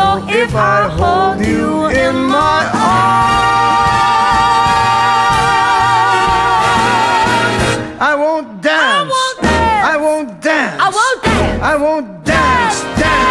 So if I hold you in my arms, I won't dance. I won't dance. I won't dance. I won't dance. I won't dance, dance,